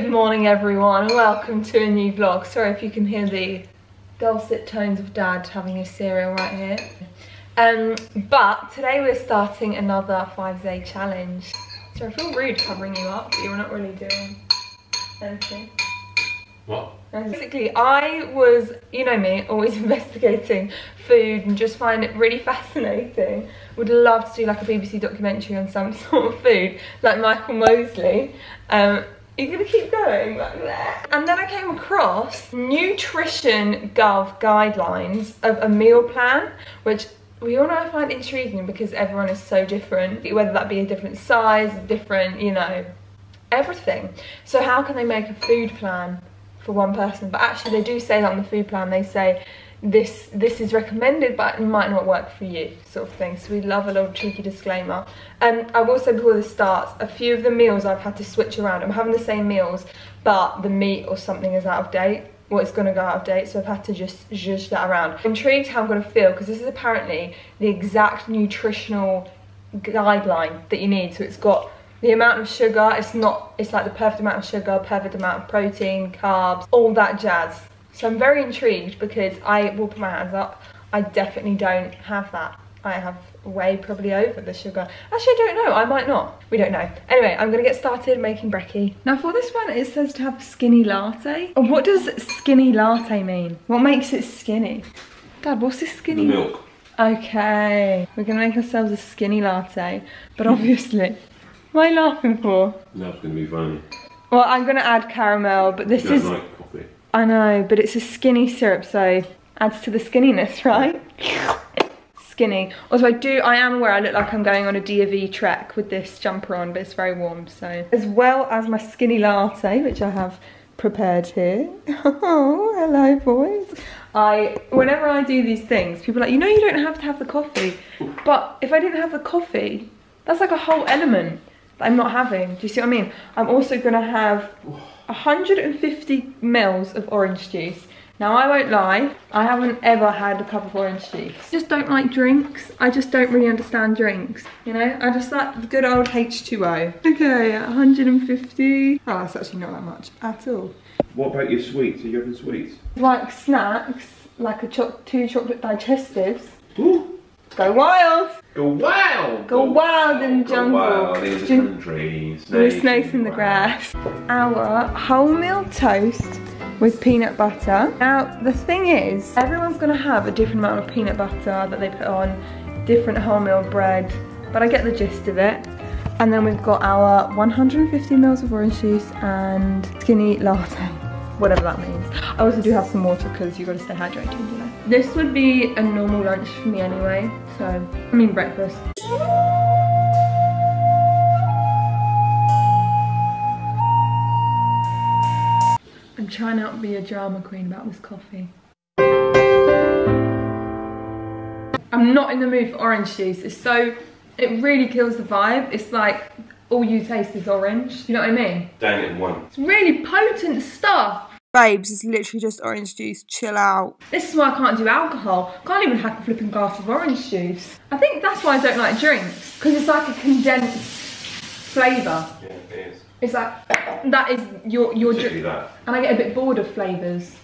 Good morning everyone, and welcome to a new vlog. Sorry if you can hear the dulcet tones of dad having his cereal right here. Um, but today we're starting another 5-day challenge. So I feel rude covering you up, but you're not really doing anything. What? Basically, I was, you know me, always investigating food and just find it really fascinating. Would love to do like a BBC documentary on some sort of food, like Michael Mosley. Um, you're gonna keep going like that. And then I came across Nutrition Gov guidelines of a meal plan, which we all know I find intriguing because everyone is so different, whether that be a different size, different, you know, everything. So how can they make a food plan for one person, but actually they do say that on the food plan, they say this this is recommended but it might not work for you sort of thing. So we love a little cheeky disclaimer. And i will say before this starts a few of the meals i've had to switch around. I'm having the same meals but the meat or something is out of date. Well it's going to go out of date so i've had to just zhuzh that around. Intrigued how i'm going to feel because this is apparently the exact nutritional guideline that you need. So it's got the amount of sugar, it's not, it's like the perfect amount of sugar, perfect amount of protein, carbs, all that jazz. So I'm very intrigued because I will put my hands up, I definitely don't have that. I have way probably over the sugar. Actually, I don't know, I might not. We don't know. Anyway, I'm gonna get started making brekkie. Now for this one, it says to have skinny latte. What does skinny latte mean? What makes it skinny? Dad, what's this skinny? The milk. Okay, we're gonna make ourselves a skinny latte, but obviously what are you laughing for? That's going to be funny. Well, I'm going to add caramel, but this is... like. I know, but it's a skinny syrup, so adds to the skinniness, right? Skinny. Also, I do, I am aware I look like I'm going on a DV trek with this jumper on, but it's very warm, so. As well as my skinny latte, which I have prepared here. Oh, hello, boys. I, whenever I do these things, people are like, you know you don't have to have the coffee. But if I didn't have the coffee, that's like a whole element that I'm not having. Do you see what I mean? I'm also gonna have 150 mils of orange juice. Now I won't lie, I haven't ever had a cup of orange juice. I just don't like drinks. I just don't really understand drinks. You know, I just like good old H2O. Okay, 150. Oh, that's actually not that much at all. What about your sweets? Are you having sweets? Like snacks, like a cho two chocolate digestives. Ooh. Go wild! Go wild! Go wild in the Go jungle. wild in the country. There are snakes in the grass. Our wholemeal toast with peanut butter. Now, the thing is, everyone's gonna have a different amount of peanut butter that they put on, different wholemeal bread, but I get the gist of it. And then we've got our 150 mils of orange juice and skinny latte, whatever that means. I also do have some water because you've got to stay hydrated, you know. This would be a normal lunch for me anyway, so, I mean breakfast. I'm trying not to be a drama queen about this coffee. I'm not in the mood for orange juice. It's so, it really kills the vibe. It's like all you taste is orange. You know what I mean? Down it in one. It's really potent stuff. Babes, it's literally just orange juice. Chill out. This is why I can't do alcohol. Can't even have a flipping glass of orange juice. I think that's why I don't like drinks. Because it's like a condensed flavour. Yeah, it is. It's like, that is your, your drink. And I get a bit bored of flavours.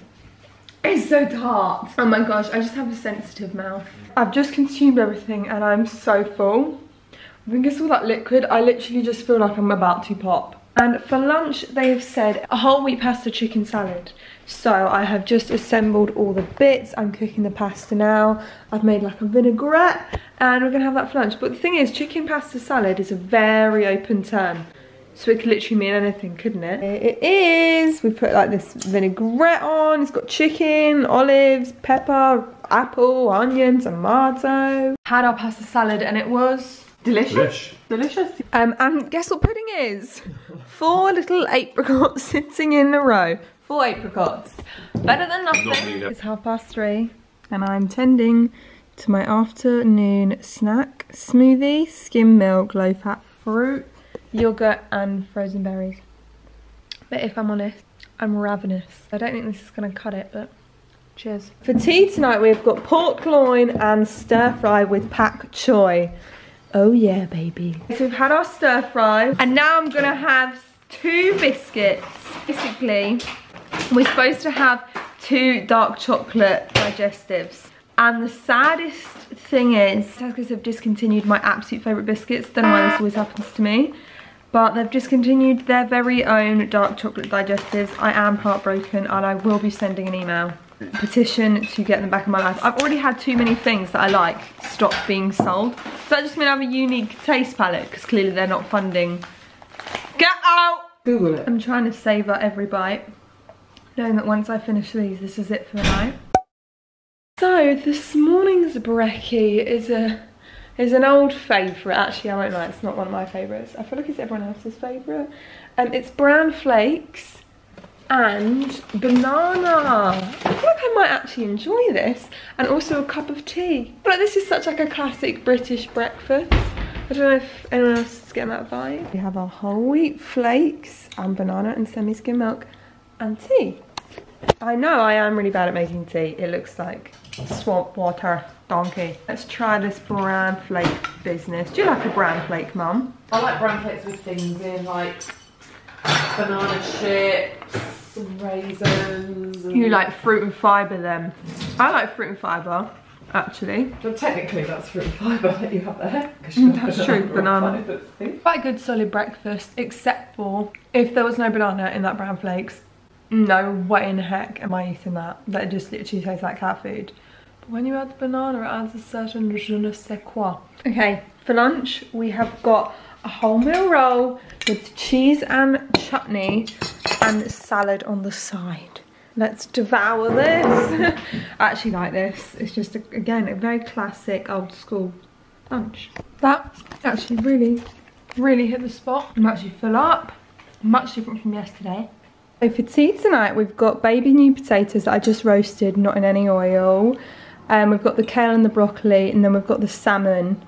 It's so tart. Oh my gosh, I just have a sensitive mouth. I've just consumed everything and I'm so full. I think it's all that liquid. I literally just feel like I'm about to pop. And for lunch, they have said a whole wheat pasta chicken salad. So I have just assembled all the bits. I'm cooking the pasta now. I've made like a vinaigrette and we're gonna have that for lunch. But the thing is, chicken pasta salad is a very open term. So it could literally mean anything, couldn't it? It is. We put like this vinaigrette on. It's got chicken, olives, pepper, apple, onion, tomato. Had our pasta salad and it was delicious. Delicious. Um, and guess what pudding is? Four little apricots sitting in a row. Four apricots. Better than Not nothing. me, no. It's half past three and I'm tending to my afternoon snack. Smoothie, skim milk, low fat fruit, yogurt and frozen berries. But if I'm honest, I'm ravenous. I don't think this is gonna cut it, but cheers. For tea tonight we've got pork loin and stir fry with pak choy. Oh yeah, baby. So we've had our stir fry and now I'm gonna have two biscuits. Basically, we're supposed to have two dark chocolate digestives. And the saddest thing is, Tesco's have discontinued my absolute favourite biscuits. Don't know why this always happens to me. But they've discontinued their very own dark chocolate digestives. I am heartbroken and I will be sending an email petition to get them back in my life. I've already had too many things that I like stop being sold. So that just means I have a unique taste palate because clearly they're not funding. Get out! Google it. I'm trying to savour every bite, knowing that once I finish these, this is it for the night. So this morning's brekkie is a is an old favourite. Actually, I won't lie, it's not one of my favourites. I feel like it's everyone else's favourite. Um, it's Bran flakes and banana. I feel like I might actually enjoy this. And also a cup of tea. But like this is such like a classic British breakfast. I don't know if anyone else is getting that vibe. We have our whole wheat flakes and banana and semi-skim milk and tea. I know I am really bad at making tea. It looks like swamp water donkey. Let's try this bran flake business. Do you like a bran flake, mum? I like brown plates with things in, like banana chips, raisins. And... You like fruit and fibre then? I like fruit and fibre, actually. Well, technically, that's fruit and fibre that you have there. 'cause Mm, you have that's true, banana. Quite a good solid breakfast, except for if there was no banana in that bran flakes. No way in the heck am I eating that. That just literally tastes like cat food. But when you add the banana, it adds a certain je ne sais quoi. Okay, for lunch we have got a wholemeal roll with cheese and chutney and salad on the side. Let's devour this. I actually like this. It's just, a, again, a very classic old school lunch. That actually really, really hit the spot. I'm actually full up. Much different from yesterday. So for tea tonight, we've got baby new potatoes that I just roasted, not in any oil. Um, we've got the kale and the broccoli, and then we've got the salmon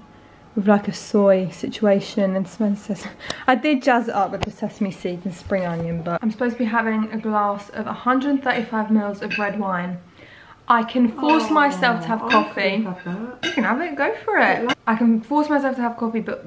with like a soy situation and some sesame. I did jazz it up with the sesame seeds and spring onion, but I'm supposed to be having a glass of 135 mils of red wine. I can force oh. myself to have Oh, coffee. have. You can have it, go for it. I can force myself to have coffee, but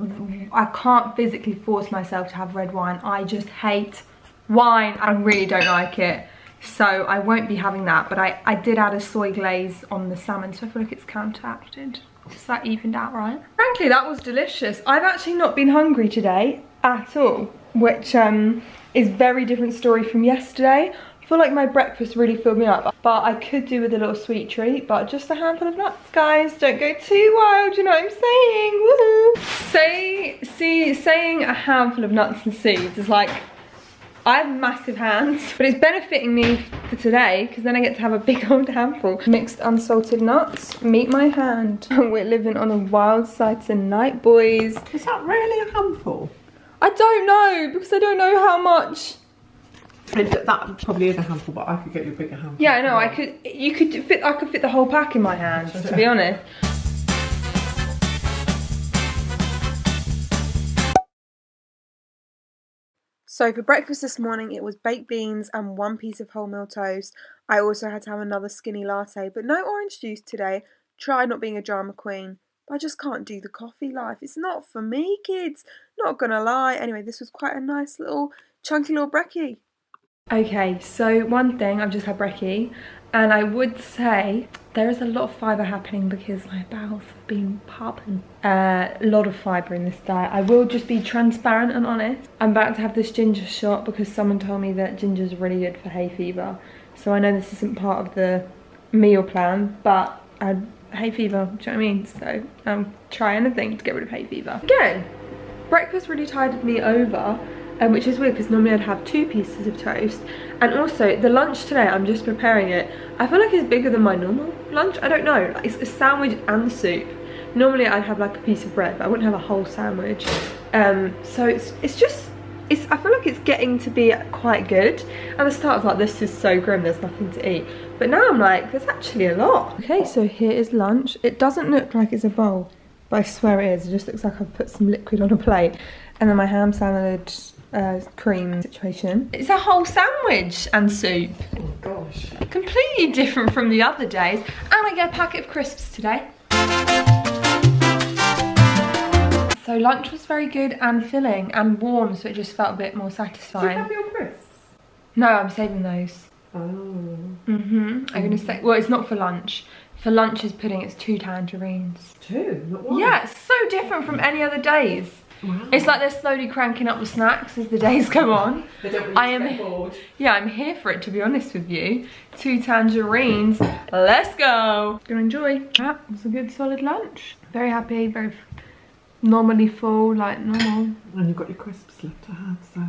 I can't physically force myself to have red wine. I just hate wine. I really don't like it. So I won't be having that, but I, I did add a soy glaze on the salmon, so I feel like it's counteracted. Just that evened out right. Frankly, that was delicious. I've actually not been hungry today at all, which um, is very different story from yesterday. I feel like my breakfast really filled me up, but I could do with a little sweet treat, but just a handful of nuts, guys. Don't go too wild, you know what I'm saying? Woohoo! Say, see, saying a handful of nuts and seeds is like I have massive hands, but it's benefiting me for today because then I get to have a big old handful. Mixed unsalted nuts, meet my hand. We're living on a wild side tonight, boys. Is that really a handful? I don't know because I don't know how much. That probably is a handful, but I could get you a bigger handful. Yeah, I know. I could. You could fit. I could fit the whole pack in my hand. To be honest. So for breakfast this morning, it was baked beans and one piece of wholemeal toast. I also had to have another skinny latte, but no orange juice today. Try not being a drama queen, but I just can't do the coffee life. It's not for me, kids. Not gonna lie. Anyway, this was quite a nice little chunky little brekkie. Okay, so one thing, I've just had brekkie, and I would say there is a lot of fibre happening because my bowels have been popping. Uh, a lot of fibre in this diet. I will just be transparent and honest. I'm about to have this ginger shot because someone told me that ginger is really good for hay fever. So I know this isn't part of the meal plan, but I hay fever, do you know what I mean? So I'll try anything to get rid of hay fever. Again, breakfast really tided me over um, which is weird because normally I'd have two pieces of toast. And also the lunch today I'm just preparing it. I feel like it's bigger than my normal lunch. I don't know. It's a sandwich and soup. Normally I'd have like a piece of bread but I wouldn't have a whole sandwich. Um, so it's it's just it's I feel like it's getting to be quite good. At the start I was like this is so grim there's nothing to eat. But now I'm like there's actually a lot. Okay so here is lunch. It doesn't look like it's a bowl but I swear it is. It just looks like I've put some liquid on a plate. And then my ham salad uh, cream situation. It's a whole sandwich and soup. Oh gosh. Completely different from the other days. And I get a packet of crisps today. So So lunch was very good and filling and warm, so it just felt a bit more Do you satisfying. have your crisps? No, I'm saving those. Oh. hmm I'm gonna say, well, it's not for lunch. For lunch's pudding, it's two tangerines. Two, not one. Yeah, it's so different from any other days. Wow. It's like they're slowly cranking up the snacks as the days go on. They don't really I am- bored. Yeah, I'm here for it, to be honest with you. Two tangerines. Let's go. Gonna enjoy. That was a good solid lunch. Very happy, very normally full, like normal. And you've got your crisps left to have, so.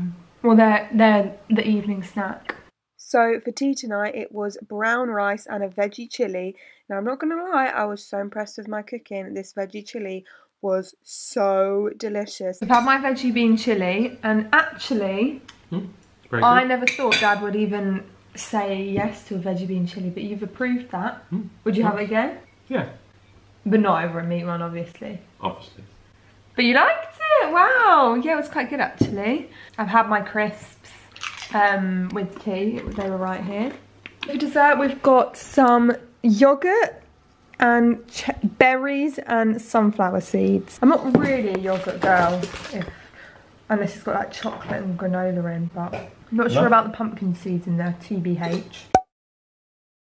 Well, they're, they're the evening snack. So for tea tonight, it was brown rice and a veggie chili. Now, I'm not going to lie, I was so impressed with my cooking. This veggie chili was so delicious. I've had my veggie bean chili, and actually, Very I never thought Dad would even say yes to a veggie bean chili, but you've approved that. Mm. Would you have it again? Yeah, But not over a meat one, obviously. obviously. But you liked it? Wow. Yeah, it was quite good actually. I've had my crisps um, with tea. They were right here. For dessert, we've got some yogurt and berries and sunflower seeds. I'm not really a yogurt girl, if, unless it's got like chocolate and granola in, but I'm not sure about the pumpkin seeds in there, TBH.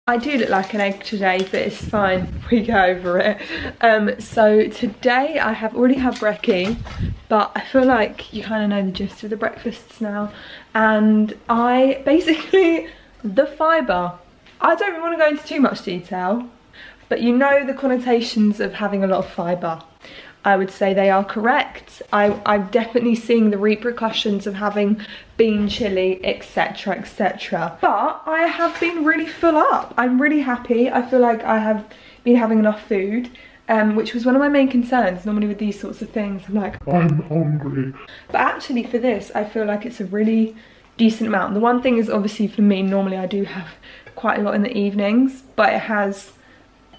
I do look like an egg today, but it's fine. We go over it. Um, so today I have already had brekkie, but I feel like you kind of know the gist of the breakfasts now. And I basically the fibre. I don't want to go into too much detail, but you know the connotations of having a lot of fibre. I would say they are correct. I, I'm definitely seeing the repercussions of having bean chili, etc, etc. But I have been really full up. I'm really happy. I feel like I have been having enough food, um, which was one of my main concerns. Normally with these sorts of things, I'm like, I'm hungry. But actually for this, I feel like it's a really decent amount. The one thing is obviously for me, normally I do have quite a lot in the evenings, but it has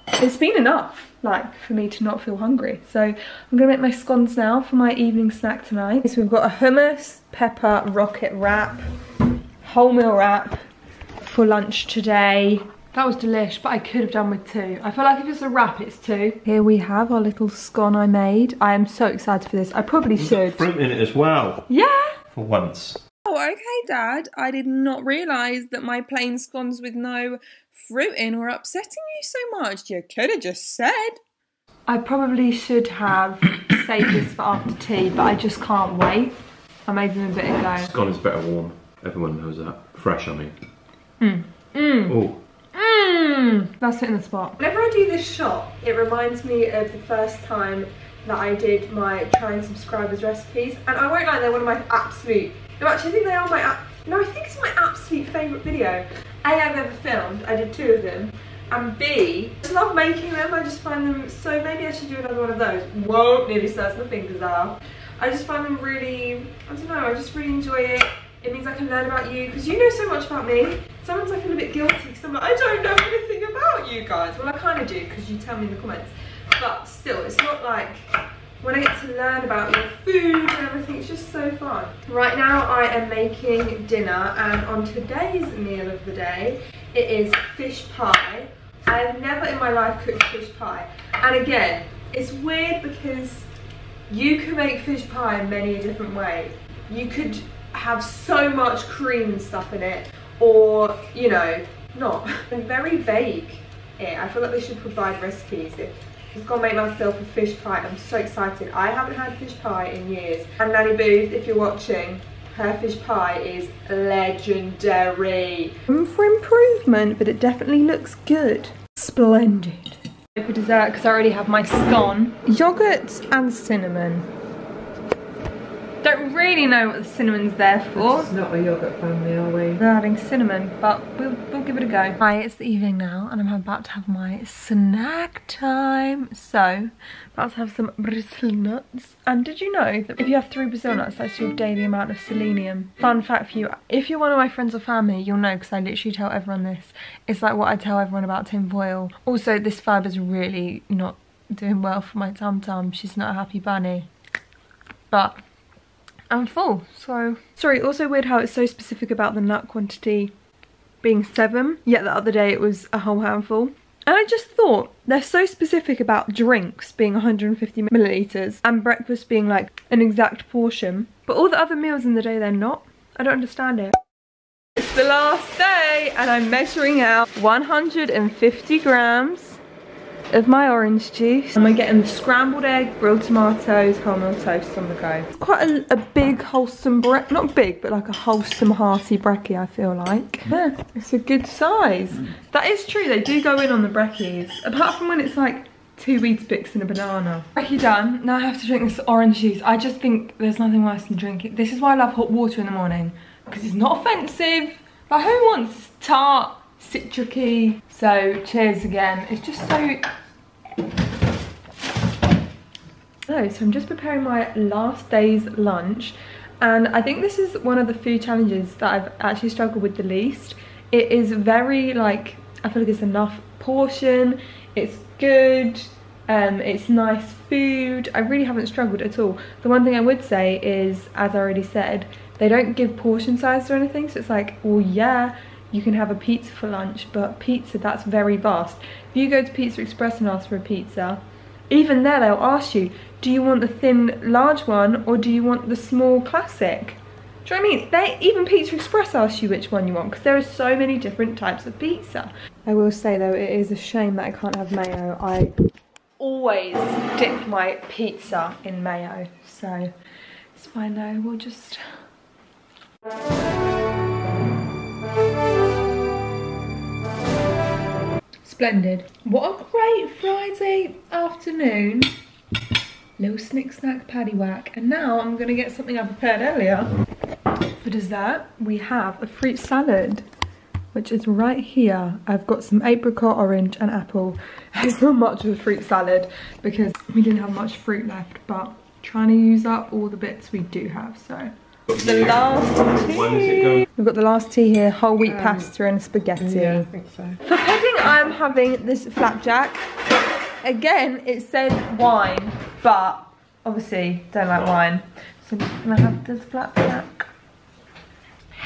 it's been enough like for me to not feel hungry. So i'm gonna make my scones now for my evening snack tonight. So we've got a hummus pepper rocket wrap wholemeal wrap for lunch today. That was delish but i could have done with two. I feel like if it's a wrap it's two. Here we have our little scone i made. I am so excited for this. I probably should. Fruit in it as well, yeah. For once. Oh, okay, Dad. I did not realise that my plain scones with no fruit in were upsetting you so much. You could have just said. I probably should have saved this for after tea, but I just can't wait. I made them a bit ago. Scone is better warm. Everyone knows that. Fresh, I mean. Mm. Mm. Oh, Mmm, that's hitting the spot. Whenever I do this shot, it reminds me of the first time that I did my try and subscribers recipes, and I won't lie, they're one of my absolute. No, actually, I think they are my. No, I think it's my absolute favourite video. A, I've ever filmed. I did two of them. And B, I love making them. I just find them so. Maybe I should do another one of those. Whoa, nearly starts my fingers off. I just find them really. I don't know. I just really enjoy it. It means I can learn about you because you know so much about me. Sometimes I feel a bit guilty because I'm like, I don't know anything about you guys. Well, I kind of do because you tell me in the comments. But still, it's not like when I get to learn about your food and everything, it's just so fun. Right now, I am making dinner, and on today's meal of the day, it is fish pie. I've never in my life cooked fish pie. And again, it's weird because you can make fish pie in many a different way. You could have so much cream and stuff in it, or, you know, not. And very vague. Yeah, I feel like they should provide recipes if I've got to make myself a fish pie. I'm so excited. I haven't had fish pie in years. And Nanny Booth, if you're watching, her fish pie is legendary. Room for improvement, but it definitely looks good. Splendid. For dessert, because I already have my scone. Yogurt and cinnamon. Don't really know what the cinnamon's there for. It's not a yogurt family, are we? They're adding cinnamon, but we'll, we'll give it a go. Hi, it's the evening now, and I'm about to have my snack time. So, about to have some Brazil nuts. And did you know that if you have three Brazil nuts, that's your daily amount of selenium? Fun fact for you, if you're one of my friends or family, you'll know, because I literally tell everyone this. It's like what I tell everyone about tinfoil. Also, this fiber's really not doing well for my tum-tum. She's not a happy bunny. But I'm full, so. Sorry, also weird how it's so specific about the nut quantity being seven, yet the other day it was a whole handful. And I just thought they're so specific about drinks being 150 millilitres and breakfast being like an exact portion. But all the other meals in the day, they're not. I don't understand it. It's the last day and I'm measuring out 150 grams of my orange juice. And we're getting scrambled egg, grilled tomatoes, wholemeal toast on the go. It's quite a, a big, wholesome break, not big, but like a wholesome, hearty brekkie, I feel like. Mm. Yeah, it's a good size. Mm. That is true, they do go in on the brekkies. Apart from when it's like two Weetabix and a banana. Brekkie done, now I have to drink this orange juice. I just think there's nothing worse than drinking. This is why I love hot water in the morning. Because it's not offensive. Like who wants tart, citricy? So cheers again. It's just so so, so I'm just preparing my last day's lunch and I think this is one of the food challenges that I've actually struggled with the least. It is very like, I feel like it's enough portion, it's good, um, it's nice food. I really haven't struggled at all. The one thing I would say is, as I already said, they don't give portion size or anything. So it's like, well, yeah, you can have a pizza for lunch, but pizza, that's very vast. If you go to Pizza Express and ask for a pizza, even there they'll ask you, do you want the thin large one or do you want the small classic? Do you know what I mean? They Even Pizza Express asks you which one you want because there are so many different types of pizza. I will say though, it is a shame that I can't have mayo. I always dip my pizza in mayo, so it's fine though, we'll just... Splendid. What a great Friday afternoon. Little snick snack paddy whack. And now I'm gonna get something I prepared earlier. For dessert, we have a fruit salad, which is right here. I've got some apricot, orange and apple. It's not much of a fruit salad because we didn't have much fruit left, but trying to use up all the bits we do have, so. The last tea. We've got the last tea here, whole wheat um, pasta and spaghetti. Yeah, I think so. For pudding, I'm having this flapjack. Again, it said wine, but obviously don't like wine. So I'm just gonna have this flapjack.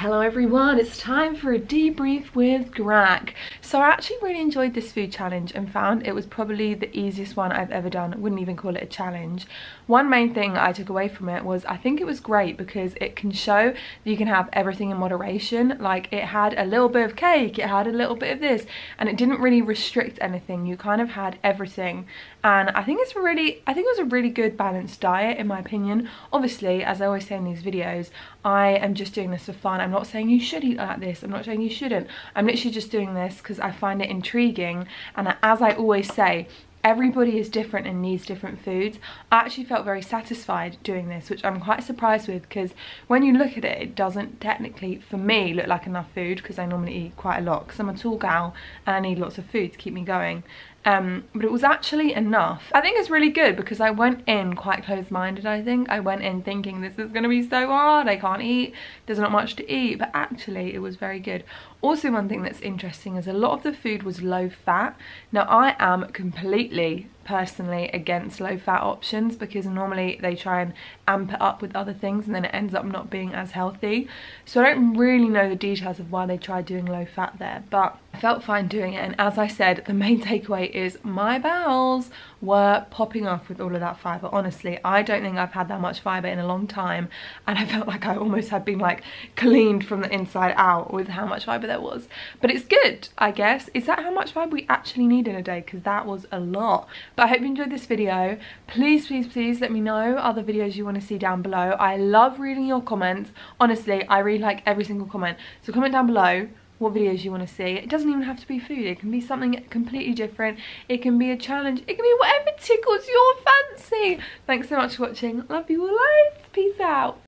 Hello everyone, it's time for a debrief with Grack. So I actually really enjoyed this food challenge and found it was probably the easiest one I've ever done. I wouldn't even call it a challenge. One main thing I took away from it was I think it was great because it can show that you can have everything in moderation. Like it had a little bit of cake, it had a little bit of this, and it didn't really restrict anything. You kind of had everything. And I think it's really, I think it was a really good balanced diet in my opinion. Obviously, as I always say in these videos, I am just doing this for fun. I'm not saying you should eat like this. I'm not saying you shouldn't. I'm literally just doing this because I find it intriguing. And as I always say, everybody is different and needs different foods. I actually felt very satisfied doing this, which I'm quite surprised with because when you look at it, it doesn't technically, for me, look like enough food because I normally eat quite a lot because I'm a tall gal and I need lots of food to keep me going um, but it was actually enough. I think it's really good because I went in quite closed-minded, I think. I went in thinking this is going to be so hard, I can't eat, there's not much to eat, but actually it was very good. Also one thing that's interesting is a lot of the food was low fat. Now I am completely personally against low fat options because normally they try and amp it up with other things and then it ends up not being as healthy. So I don't really know the details of why they tried doing low fat there but I felt fine doing it and as I said the main takeaway is my bowels were popping off with all of that fibre. Honestly, I don't think I've had that much fibre in a long time and I felt like I almost had been like cleaned from the inside out with how much fibre there was. But it's good, I guess. Is that how much fibre we actually need in a day? Because that was a lot. But I hope you enjoyed this video. Please, please, please let me know other videos you want to see down below. I love reading your comments. Honestly, I really like every single comment. So comment down below what videos you want to see. It doesn't even have to be food. It can be something completely different. It can be a challenge. It can be whatever tickles your fancy. Thanks so much for watching. Love you all loads. Peace out.